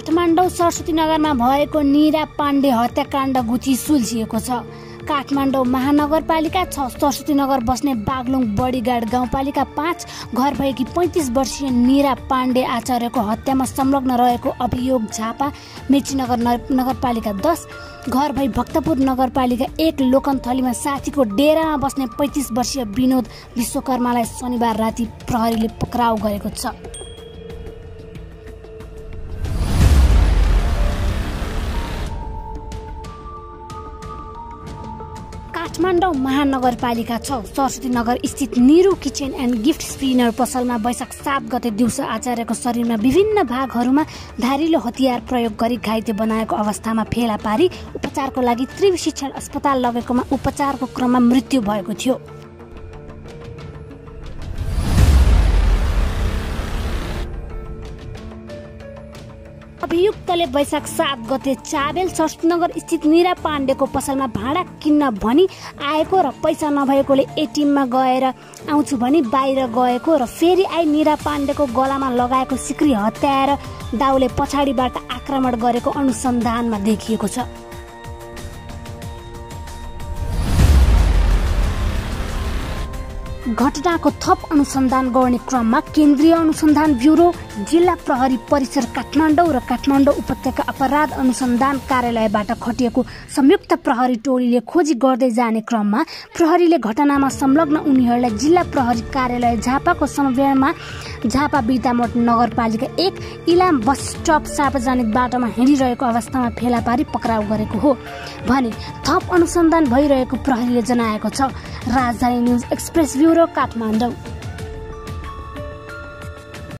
काठमाडौँ सरस्वती नगरमा भएको निरा पाण्डे हत्याकाण्ड गुची सुल्झिएको छ। काठमाडौँ महानगरपालिका छ सरस्वती नगर बस्ने बागलुङ बडीगाड गाउँपालिका पाँच घर भएकी पैँतिस वर्षीय निरा पाण्डे आचार्यको हत्यामा संलग्न रहेको अभियोग झापा मेचीनगर नगरपालिका दस घर भई भक्तपुर नगरपालिका एक लोकनथलीमा साथीको डेरामा बस्ने पैँतिस वर्षीय विनोद विश्वकर्मालाई शनिबार राति प्रहरीले पक्राउ गरेको छ। काठमाडौँ महानगरपालिका छ। सरस्वती नगर स्थित Niru kitchen and gift spinner पसलमा वैशाख सात गते दिउँसो आचार्यको शरीरमा विभिन्न भागहरूमा धारिलो हतियार प्रयोग गरी घाइते बनाएको अवस्थामा फेला पारी उपचारको लागि त्रिवी शिक्षण अस्पताल लगेकोमा उपचारको क्रममा मृत्यु भएको थियो। अभियुक्तले वैशाख सात गते चाबेल सरस्वतीनगर स्थित निरा पाण्डेको पसलमा भाँडा किन्न भनी आएको र पैसा नभएकोले एटिएममा गएर आउँछु भनी बाहिर गएको र फेरि आई निरा पाण्डेको गलामा लगाएको सिक्री हत्याएर दाउले पछाडिबाट आक्रमण गरेको अनुसन्धानमा देखिएको छ। घटनाको थप अनुसन्धान गर्ने क्रममा केन्द्रीय अनुसन्धान ब्युरो जिल्ला प्रहरी परिसर काठमाडौँ र काठमाडौँ उपत्यका अपराध अनुसन्धान कार्यालयबाट खटिएको संयुक्त प्रहरी टोलीले खोजी गर्दै जाने क्रममा प्रहरीले घटनामा संलग्न उनीहरूलाई जिल्ला प्रहरी कार्यालय झापाको समन्वयमा झापा बिर्तामोट नगरपालिका एक इलाम बस स्टप सार्वजनिक बाटोमा हिँडिरहेको अवस्थामा फेला पारी पक्राउ गरेको हो भने थप अनुसन्धान भइरहेको प्रहरीले जनाएको छ। राजधानी न्युज एक्सप्रेस ब्युरो काठमाडौँ।